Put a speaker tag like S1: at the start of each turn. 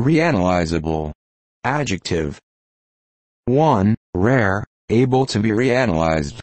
S1: Reanalyzable. Adjective. 1. Rare, able to be reanalyzed.